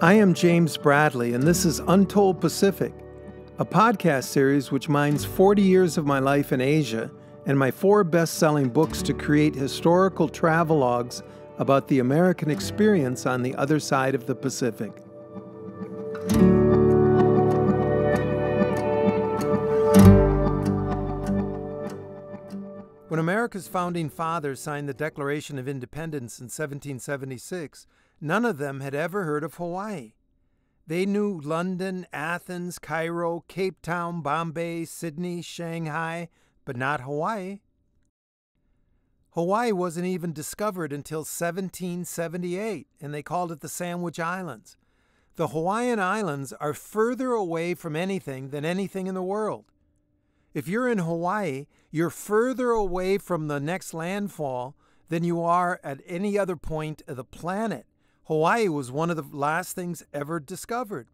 I am James Bradley, and this is Untold Pacific, a podcast series which mines 40 years of my life in Asia and my four best selling books to create historical travelogues about the American experience on the other side of the Pacific. When America's founding fathers signed the Declaration of Independence in 1776, None of them had ever heard of Hawaii. They knew London, Athens, Cairo, Cape Town, Bombay, Sydney, Shanghai, but not Hawaii. Hawaii wasn't even discovered until 1778, and they called it the Sandwich Islands. The Hawaiian Islands are further away from anything than anything in the world. If you're in Hawaii, you're further away from the next landfall than you are at any other point of the planet. Hawaii was one of the last things ever discovered.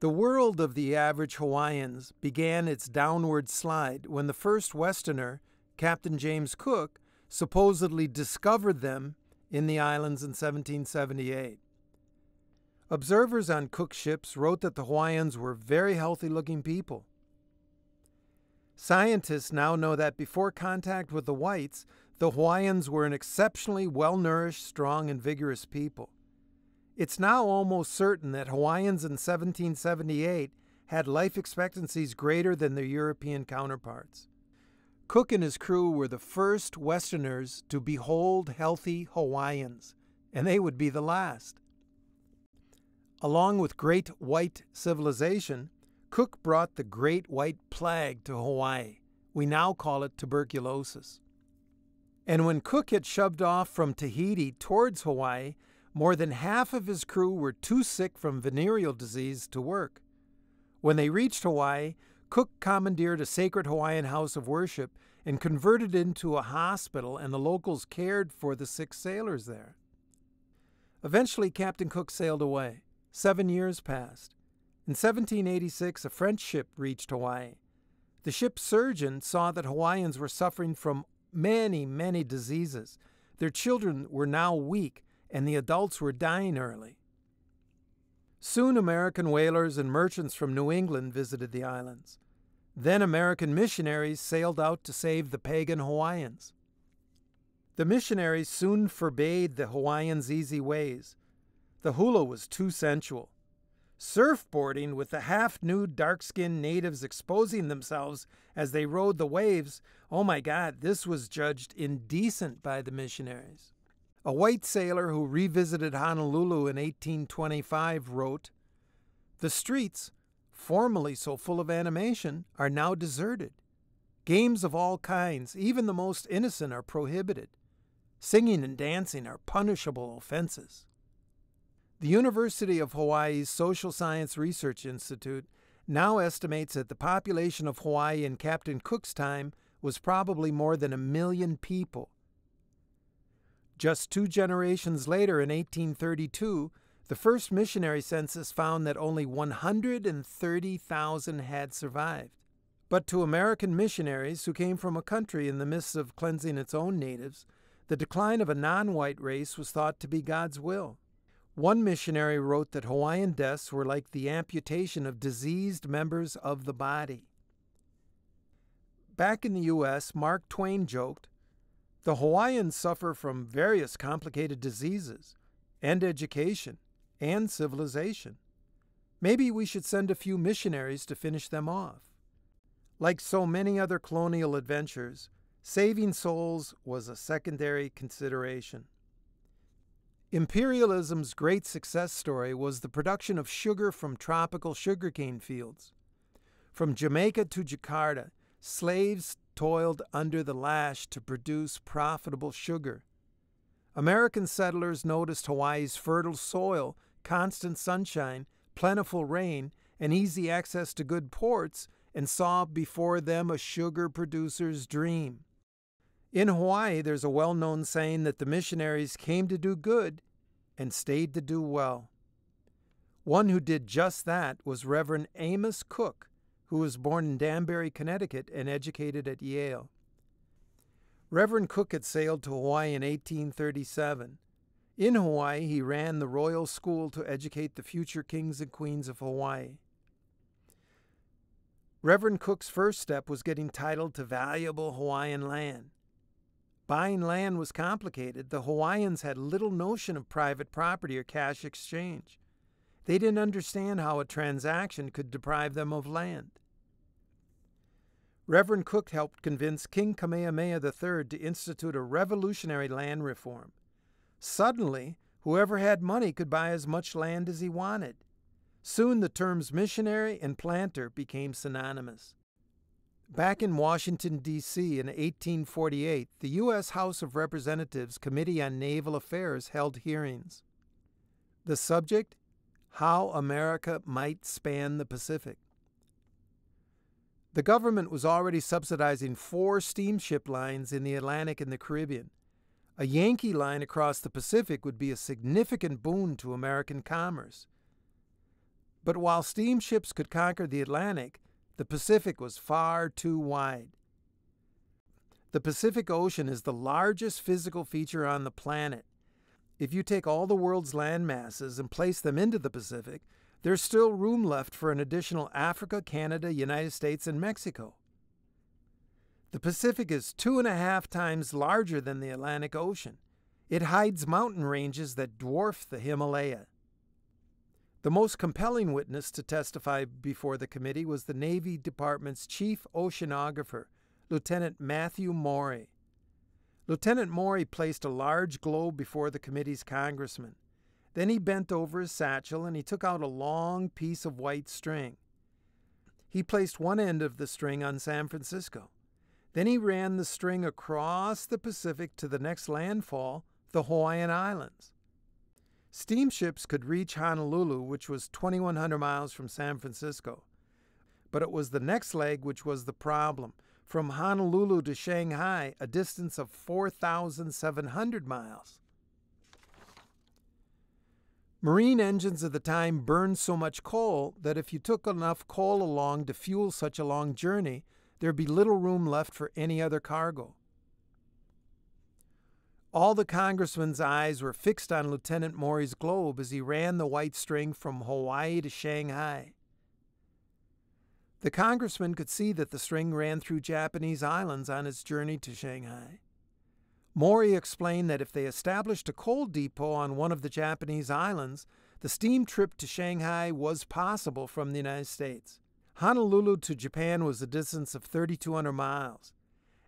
The world of the average Hawaiians began its downward slide when the first Westerner, Captain James Cook, supposedly discovered them in the islands in 1778. Observers on Cook's ships wrote that the Hawaiians were very healthy looking people. Scientists now know that before contact with the whites, the Hawaiians were an exceptionally well nourished, strong, and vigorous people. It's now almost certain that Hawaiians in 1778 had life expectancies greater than their European counterparts. Cook and his crew were the first Westerners to behold healthy Hawaiians, and they would be the last. Along with Great White civilization, Cook brought the Great White Plague to Hawaii. We now call it tuberculosis. And when Cook had shoved off from Tahiti towards Hawaii, more than half of his crew were too sick from venereal disease to work. When they reached Hawaii, Cook commandeered a sacred Hawaiian house of worship and converted it into a hospital, and the locals cared for the sick sailors there. Eventually, Captain Cook sailed away. Seven years passed. In 1786, a French ship reached Hawaii. The ship's surgeon saw that Hawaiians were suffering from many, many diseases. Their children were now weak, and the adults were dying early. Soon American whalers and merchants from New England visited the islands. Then American missionaries sailed out to save the pagan Hawaiians. The missionaries soon forbade the Hawaiians' easy ways. The hula was too sensual. Surfboarding with the half nude, dark skinned natives exposing themselves as they rode the waves, oh my God, this was judged indecent by the missionaries. A white sailor who revisited Honolulu in 1825 wrote The streets, formerly so full of animation, are now deserted. Games of all kinds, even the most innocent, are prohibited. Singing and dancing are punishable offenses. The University of Hawaii's Social Science Research Institute now estimates that the population of Hawaii in Captain Cook's time was probably more than a million people. Just two generations later, in 1832, the first missionary census found that only 130,000 had survived. But to American missionaries who came from a country in the midst of cleansing its own natives, the decline of a non white race was thought to be God's will. One missionary wrote that Hawaiian deaths were like the amputation of diseased members of the body. Back in the U.S., Mark Twain joked the Hawaiians suffer from various complicated diseases, and education, and civilization. Maybe we should send a few missionaries to finish them off. Like so many other colonial adventures, saving souls was a secondary consideration. Imperialism's great success story was the production of sugar from tropical sugarcane fields. From Jamaica to Jakarta, slaves toiled under the lash to produce profitable sugar. American settlers noticed Hawaii's fertile soil, constant sunshine, plentiful rain, and easy access to good ports, and saw before them a sugar producer's dream. In Hawaii, there's a well known saying that the missionaries came to do good and stayed to do well. One who did just that was Reverend Amos Cooke, who was born in Danbury, Connecticut, and educated at Yale. Reverend Cooke had sailed to Hawaii in 1837. In Hawaii, he ran the Royal School to educate the future kings and queens of Hawaii. Reverend Cooke's first step was getting title to valuable Hawaiian land. Buying land was complicated. The Hawaiians had little notion of private property or cash exchange. They didn't understand how a transaction could deprive them of land. Reverend Cooke helped convince King Kamehameha III to institute a revolutionary land reform. Suddenly, whoever had money could buy as much land as he wanted. Soon the terms missionary and planter became synonymous. Back in Washington, D.C. in 1848, the U.S. House of Representatives Committee on Naval Affairs held hearings. The subject? How America Might Span the Pacific. The government was already subsidizing four steamship lines in the Atlantic and the Caribbean. A Yankee line across the Pacific would be a significant boon to American commerce. But while steamships could conquer the Atlantic, the Pacific was far too wide. The Pacific Ocean is the largest physical feature on the planet. If you take all the world's land masses and place them into the Pacific, there's still room left for an additional Africa, Canada, United States, and Mexico. The Pacific is two and a half times larger than the Atlantic Ocean. It hides mountain ranges that dwarf the Himalaya. The most compelling witness to testify before the committee was the Navy Department's chief oceanographer, Lieutenant Matthew Maury. Lieutenant Maury placed a large globe before the committee's congressman. Then he bent over his satchel and he took out a long piece of white string. He placed one end of the string on San Francisco. Then he ran the string across the Pacific to the next landfall, the Hawaiian Islands. Steamships could reach Honolulu, which was 2,100 miles from San Francisco. But it was the next leg which was the problem. From Honolulu to Shanghai, a distance of 4,700 miles. Marine engines of the time burned so much coal that if you took enough coal along to fuel such a long journey, there'd be little room left for any other cargo. All the congressman's eyes were fixed on Lieutenant Maury's globe as he ran the white string from Hawaii to Shanghai. The congressman could see that the string ran through Japanese islands on its journey to Shanghai. Maury explained that if they established a coal depot on one of the Japanese islands, the steam trip to Shanghai was possible from the United States. Honolulu to Japan was a distance of 3,200 miles.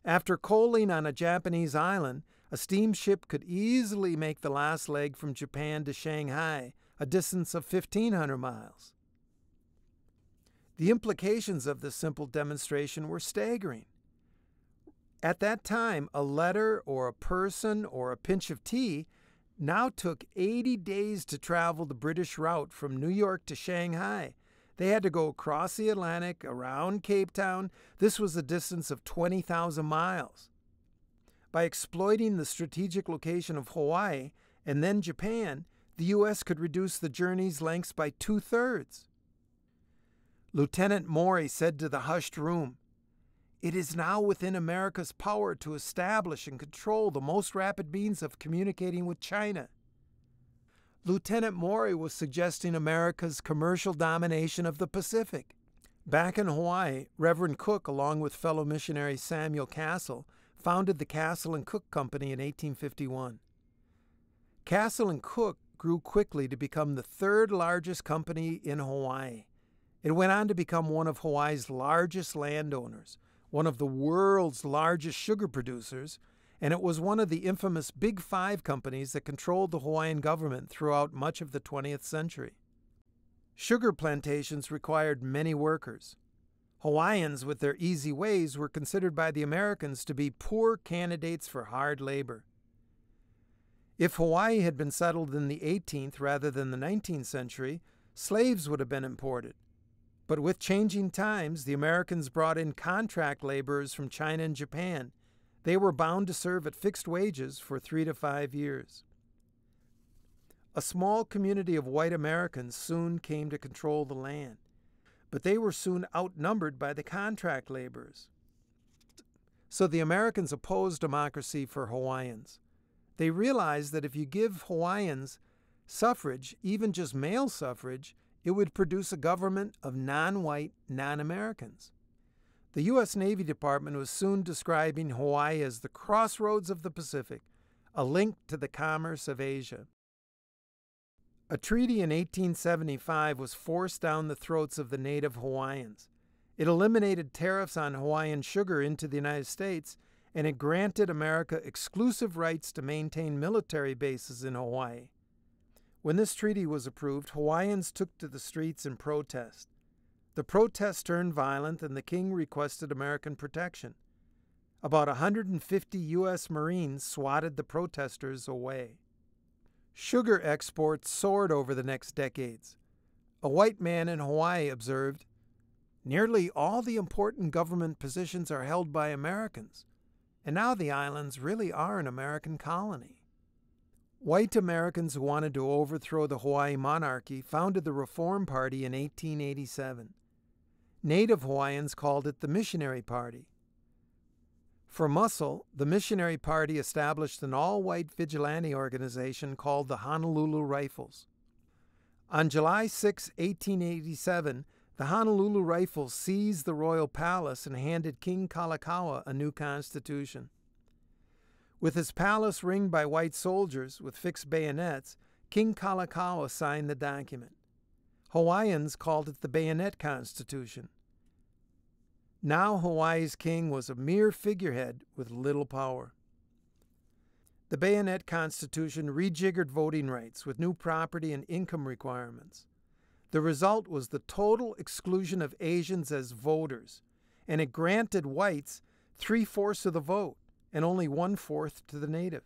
After coaling on a Japanese island, a steamship could easily make the last leg from Japan to Shanghai, a distance of 1,500 miles. The implications of this simple demonstration were staggering. At that time, a letter or a person or a pinch of tea now took 80 days to travel the British route from New York to Shanghai. They had to go across the Atlantic, around Cape Town. This was a distance of 20,000 miles. By exploiting the strategic location of Hawaii and then Japan, the U.S. could reduce the journey's lengths by two thirds. Lieutenant Maury said to the hushed room, it is now within America's power to establish and control the most rapid means of communicating with China. Lieutenant Maury was suggesting America's commercial domination of the Pacific. Back in Hawaii, Reverend Cooke, along with fellow missionary Samuel Castle, founded the Castle and Cooke Company in 1851. Castle and Cooke grew quickly to become the third largest company in Hawaii. It went on to become one of Hawaii's largest landowners, one of the world's largest sugar producers, and it was one of the infamous Big Five companies that controlled the Hawaiian government throughout much of the 20th century. Sugar plantations required many workers. Hawaiians, with their easy ways, were considered by the Americans to be poor candidates for hard labor. If Hawaii had been settled in the 18th rather than the 19th century, slaves would have been imported. But with changing times, the Americans brought in contract laborers from China and Japan. They were bound to serve at fixed wages for three to five years. A small community of white Americans soon came to control the land, but they were soon outnumbered by the contract laborers. So the Americans opposed democracy for Hawaiians. They realized that if you give Hawaiians suffrage, even just male suffrage, it would produce a government of non white, non Americans. The U.S. Navy Department was soon describing Hawaii as the crossroads of the Pacific, a link to the commerce of Asia. A treaty in 1875 was forced down the throats of the native Hawaiians. It eliminated tariffs on Hawaiian sugar into the United States, and it granted America exclusive rights to maintain military bases in Hawaii. When this treaty was approved, Hawaiians took to the streets in protest. The protests turned violent, and the king requested American protection. About 150 U.S. Marines swatted the protesters away. Sugar exports soared over the next decades. A white man in Hawaii observed Nearly all the important government positions are held by Americans, and now the islands really are an American colony. White Americans who wanted to overthrow the Hawaii monarchy founded the Reform Party in 1887. Native Hawaiians called it the Missionary Party. For muscle, the Missionary Party established an all white vigilante organization called the Honolulu Rifles. On July 6, 1887, the Honolulu Rifles seized the royal palace and handed King Kalakaua a new constitution. With his palace ringed by white soldiers with fixed bayonets, King Kalakaua signed the document. Hawaiians called it the Bayonet Constitution. Now Hawaii's king was a mere figurehead with little power. The Bayonet Constitution rejiggered voting rights with new property and income requirements. The result was the total exclusion of Asians as voters, and it granted whites three fourths of the vote and only one fourth to the native.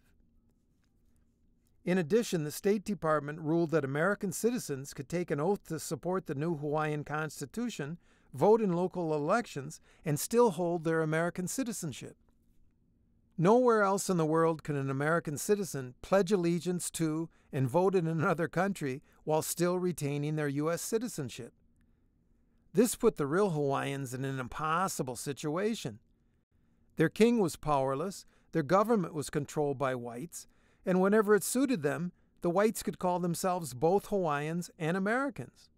In addition, the State Department ruled that American citizens could take an oath to support the new Hawaiian Constitution, vote in local elections, and still hold their American citizenship. Nowhere else in the world can an American citizen pledge allegiance to and vote in another country while still retaining their U.S. citizenship. This put the real Hawaiians in an impossible situation. Their king was powerless, their government was controlled by whites, and whenever it suited them, the whites could call themselves both Hawaiians and Americans.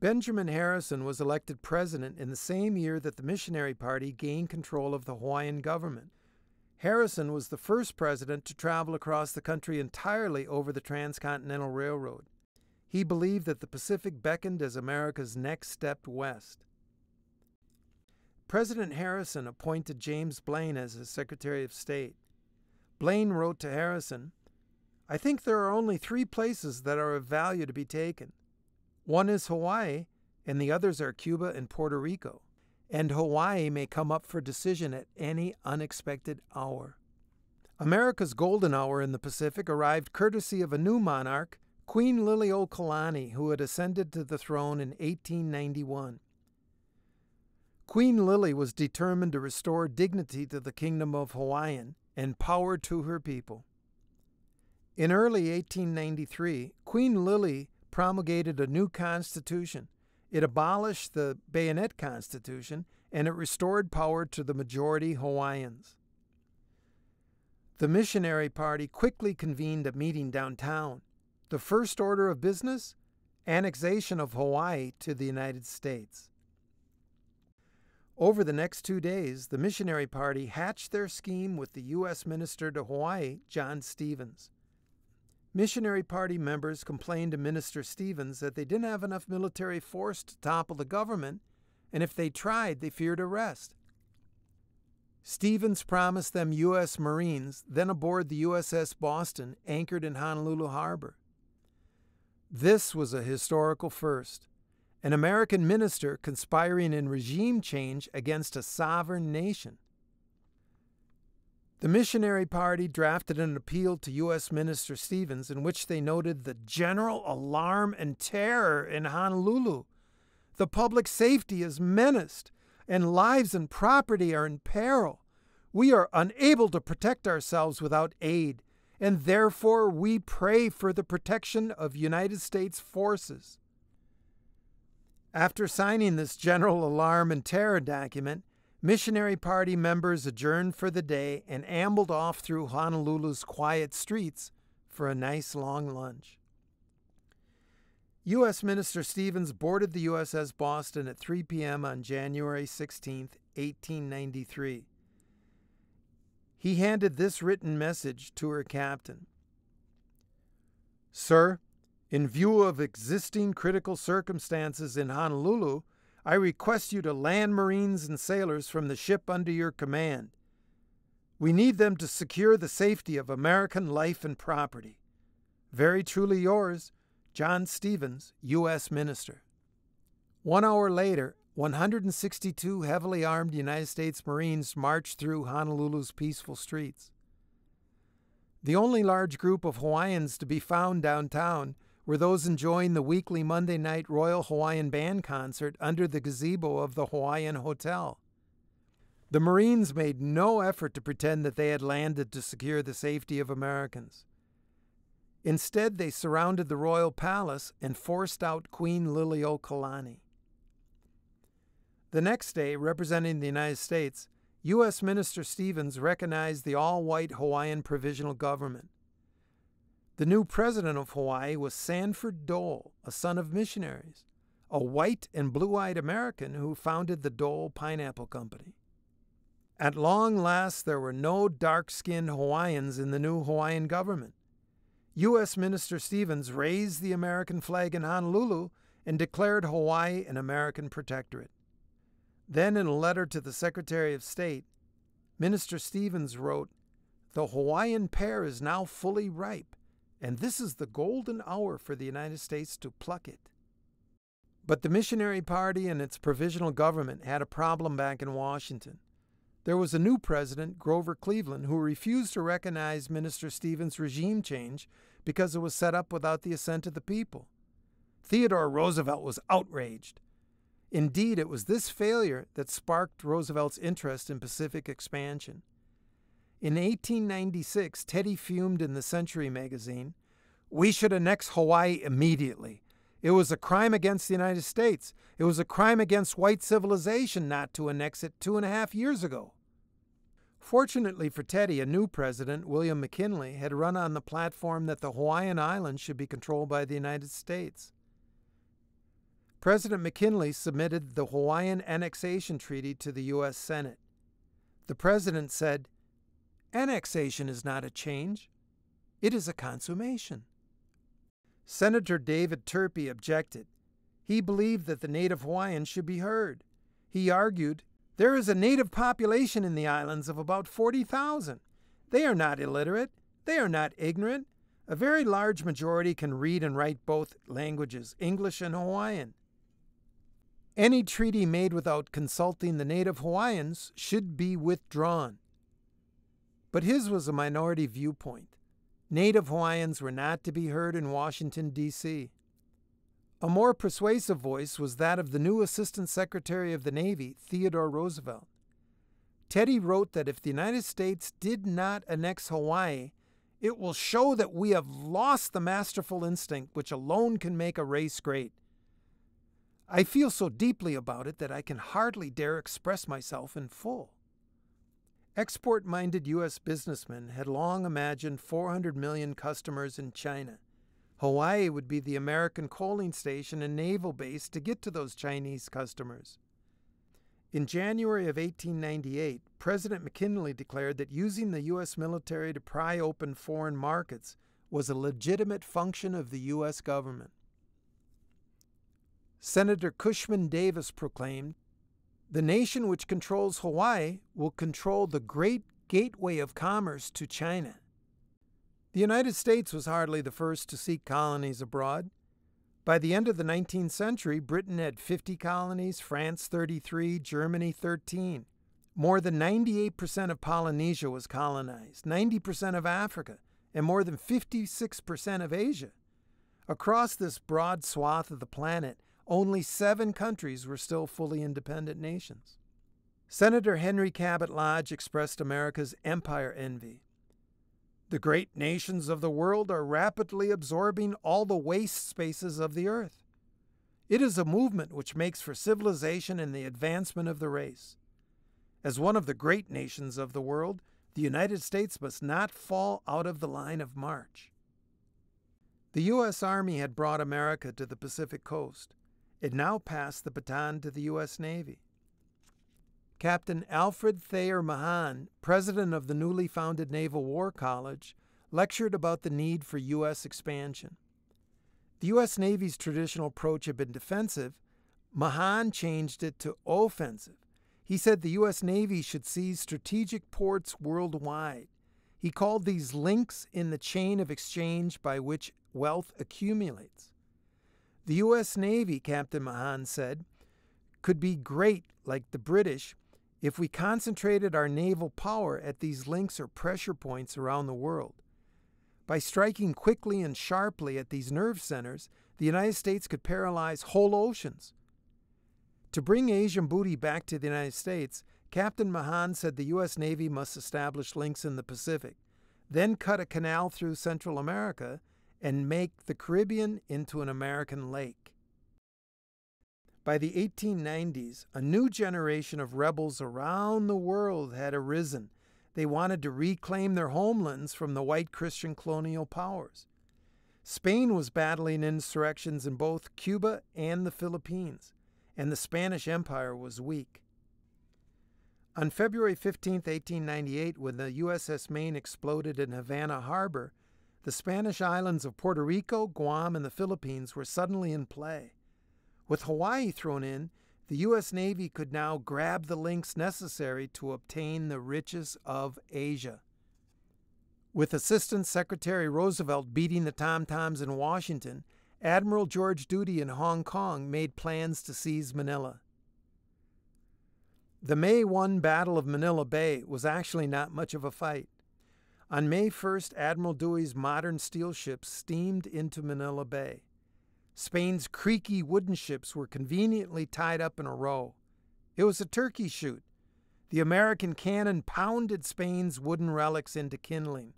Benjamin Harrison was elected president in the same year that the Missionary Party gained control of the Hawaiian government. Harrison was the first president to travel across the country entirely over the Transcontinental Railroad. He believed that the Pacific beckoned as America's next step west. President Harrison appointed James Blaine as his Secretary of State. Blaine wrote to Harrison, I think there are only three places that are of value to be taken. One is Hawaii, and the others are Cuba and Puerto Rico. And Hawaii may come up for decision at any unexpected hour. America's golden hour in the Pacific arrived courtesy of a new monarch, Queen Liliuokalani, who had ascended to the throne in 1891. Queen Lily was determined to restore dignity to the Kingdom of Hawaiian and power to her people. In early 1893, Queen Lily promulgated a new constitution. It abolished the Bayonet Constitution and it restored power to the majority Hawaiians. The missionary party quickly convened a meeting downtown. The first order of business? Annexation of Hawaii to the United States. Over the next two days, the missionary party hatched their scheme with the U.S. Minister to Hawaii, John Stevens. Missionary Party members complained to Minister Stevens that they didn't have enough military force to topple the government, and if they tried, they feared arrest. Stevens promised them U.S. Marines, then aboard the USS Boston, anchored in Honolulu Harbor. This was a historical first an American minister conspiring in regime change against a sovereign nation. The Missionary Party drafted an appeal to U.S. Minister Stevens in which they noted the general alarm and terror in Honolulu. The public safety is menaced, and lives and property are in peril. We are unable to protect ourselves without aid, and therefore we pray for the protection of United States forces. After signing this general alarm and terror document, Missionary Party members adjourned for the day and ambled off through Honolulu's quiet streets for a nice long lunch. U.S. Minister Stevens boarded the USS Boston at 3 p.m. on January 16, 1893. He handed this written message to her captain Sir, in view of existing critical circumstances in Honolulu, I request you to land Marines and sailors from the ship under your command. We need them to secure the safety of American life and property. Very truly yours, John Stevens, U.S. Minister. One hour later, 162 heavily armed United States Marines marched through Honolulu's peaceful streets. The only large group of Hawaiians to be found downtown were those enjoying the weekly Monday night Royal Hawaiian Band concert under the gazebo of the Hawaiian Hotel. The Marines made no effort to pretend that they had landed to secure the safety of Americans. Instead, they surrounded the royal palace and forced out Queen Liliuokalani. The next day, representing the United States, U.S. Minister Stevens recognized the all white Hawaiian Provisional Government. The new president of Hawaii was Sanford Dole, a son of missionaries, a white and blue eyed American who founded the Dole Pineapple Company. At long last, there were no dark skinned Hawaiians in the new Hawaiian government. U.S. Minister Stevens raised the American flag in Honolulu and declared Hawaii an American protectorate. Then, in a letter to the Secretary of State, Minister Stevens wrote, The Hawaiian pear is now fully ripe and this is the golden hour for the United States to pluck it. But the missionary party and its provisional government had a problem back in Washington. There was a new president, Grover Cleveland, who refused to recognize Minister Stevens' regime change because it was set up without the assent of the people. Theodore Roosevelt was outraged. Indeed, it was this failure that sparked Roosevelt's interest in Pacific expansion. In 1896, Teddy fumed in the Century magazine We should annex Hawaii immediately. It was a crime against the United States. It was a crime against white civilization not to annex it two and a half years ago. Fortunately for Teddy, a new president, William McKinley, had run on the platform that the Hawaiian Islands should be controlled by the United States. President McKinley submitted the Hawaiian Annexation Treaty to the U.S. Senate. The president said, Annexation is not a change, it is a consummation. Senator David Turpie objected. He believed that the native Hawaiians should be heard. He argued, There is a native population in the islands of about 40,000. They are not illiterate, they are not ignorant. A very large majority can read and write both languages, English and Hawaiian. Any treaty made without consulting the native Hawaiians should be withdrawn. But his was a minority viewpoint. Native Hawaiians were not to be heard in Washington, D.C. A more persuasive voice was that of the new Assistant Secretary of the Navy, Theodore Roosevelt. Teddy wrote that if the United States did not annex Hawaii, it will show that we have lost the masterful instinct which alone can make a race great. I feel so deeply about it that I can hardly dare express myself in full. Export minded U.S. businessmen had long imagined 400 million customers in China. Hawaii would be the American coaling station and naval base to get to those Chinese customers. In January of 1898, President McKinley declared that using the U.S. military to pry open foreign markets was a legitimate function of the U.S. government. Senator Cushman Davis proclaimed the nation which controls Hawaii will control the great gateway of commerce to China. The United States was hardly the first to seek colonies abroad. By the end of the 19th century, Britain had 50 colonies, France 33, Germany 13. More than 98% of Polynesia was colonized, 90% of Africa, and more than 56% of Asia. Across this broad swath of the planet, only seven countries were still fully independent nations. Senator Henry Cabot Lodge expressed America's empire envy. The great nations of the world are rapidly absorbing all the waste spaces of the earth. It is a movement which makes for civilization and the advancement of the race. As one of the great nations of the world, the United States must not fall out of the line of march. The U.S. Army had brought America to the Pacific coast. It now passed the baton to the U.S. Navy. Captain Alfred Thayer Mahan, president of the newly founded Naval War College, lectured about the need for U.S. expansion. The U.S. Navy's traditional approach had been defensive. Mahan changed it to offensive. He said the U.S. Navy should seize strategic ports worldwide. He called these links in the chain of exchange by which wealth accumulates. The U.S. Navy, Captain Mahan said, could be great like the British if we concentrated our naval power at these links or pressure points around the world. By striking quickly and sharply at these nerve centers, the United States could paralyze whole oceans. To bring Asian booty back to the United States, Captain Mahan said the U.S. Navy must establish links in the Pacific, then cut a canal through Central America, and make the Caribbean into an American lake. By the 1890s, a new generation of rebels around the world had arisen they wanted to reclaim their homelands from the white Christian colonial powers. Spain was battling insurrections in both Cuba and the Philippines, and the Spanish Empire was weak. On February 15, 1898, when the USS Maine exploded in Havana Harbor, the Spanish islands of Puerto Rico, Guam, and the Philippines were suddenly in play. With Hawaii thrown in, the U.S. Navy could now grab the links necessary to obtain the riches of Asia. With Assistant Secretary Roosevelt beating the tom toms in Washington, Admiral George Dewey in Hong Kong made plans to seize Manila. The May 1 Battle of Manila Bay was actually not much of a fight. On May 1st, Admiral Dewey's modern steel ships steamed into Manila Bay. Spain's creaky wooden ships were conveniently tied up in a row. It was a turkey shoot. The American cannon pounded Spain's wooden relics into kindling.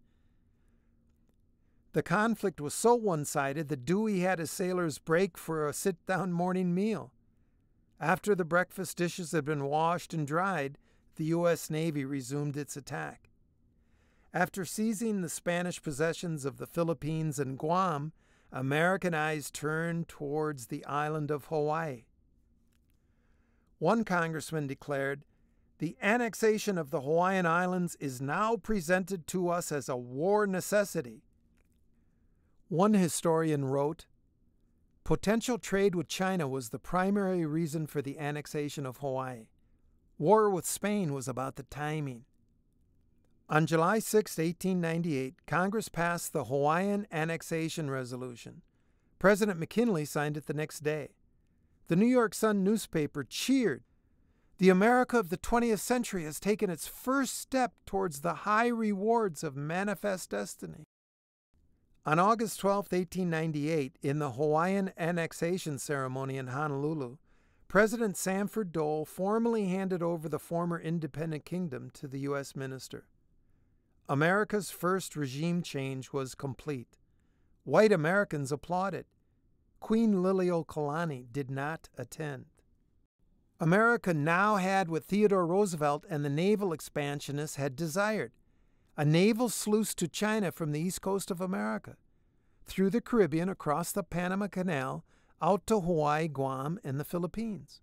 The conflict was so one sided that Dewey had his sailors break for a sit down morning meal. After the breakfast dishes had been washed and dried, the U.S. Navy resumed its attack. After seizing the Spanish possessions of the Philippines and Guam, American eyes turned towards the island of Hawaii. One congressman declared, The annexation of the Hawaiian Islands is now presented to us as a war necessity. One historian wrote, Potential trade with China was the primary reason for the annexation of Hawaii. War with Spain was about the timing. On July 6, 1898, Congress passed the Hawaiian Annexation Resolution. President McKinley signed it the next day. The New York Sun newspaper cheered. The America of the 20th century has taken its first step towards the high rewards of manifest destiny. On August 12, 1898, in the Hawaiian annexation ceremony in Honolulu, President Sanford Dole formally handed over the former independent kingdom to the U.S. minister. America's first regime change was complete. White Americans applauded. Queen Liliuokalani did not attend. America now had what Theodore Roosevelt and the naval expansionists had desired a naval sluice to China from the east coast of America, through the Caribbean, across the Panama Canal, out to Hawaii, Guam, and the Philippines.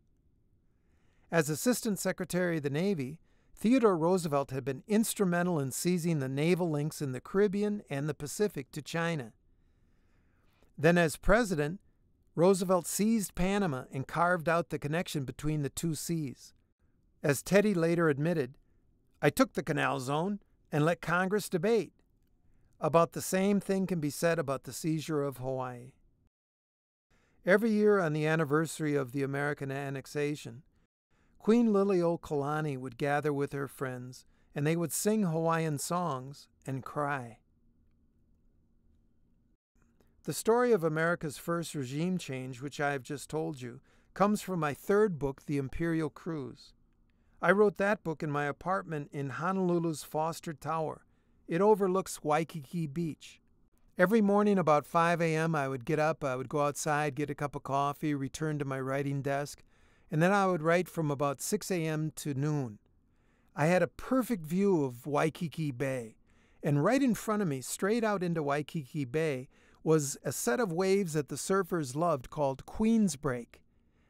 As Assistant Secretary of the Navy, Theodore Roosevelt had been instrumental in seizing the naval links in the Caribbean and the Pacific to China. Then, as president, Roosevelt seized Panama and carved out the connection between the two seas. As Teddy later admitted, I took the canal zone and let Congress debate. About the same thing can be said about the seizure of Hawaii. Every year on the anniversary of the American annexation, Queen Liliuokalani would gather with her friends, and they would sing Hawaiian songs and cry. The story of America's first regime change, which I have just told you, comes from my third book, The Imperial Cruise. I wrote that book in my apartment in Honolulu's Foster Tower. It overlooks Waikiki Beach. Every morning about 5 a.m., I would get up, I would go outside, get a cup of coffee, return to my writing desk, and then I would write from about 6 a.m. to noon. I had a perfect view of Waikiki Bay, and right in front of me, straight out into Waikiki Bay, was a set of waves that the surfers loved called Queen's Break.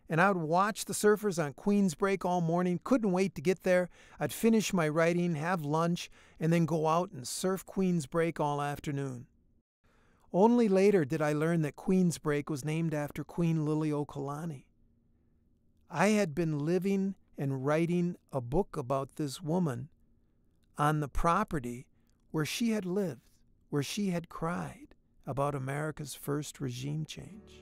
And I would watch the surfers on Queen's Break all morning, couldn't wait to get there. I'd finish my writing, have lunch, and then go out and surf Queen's Break all afternoon. Only later did I learn that Queen's Break was named after Queen Liliuokalani. I had been living and writing a book about this woman on the property where she had lived, where she had cried about America's first regime change.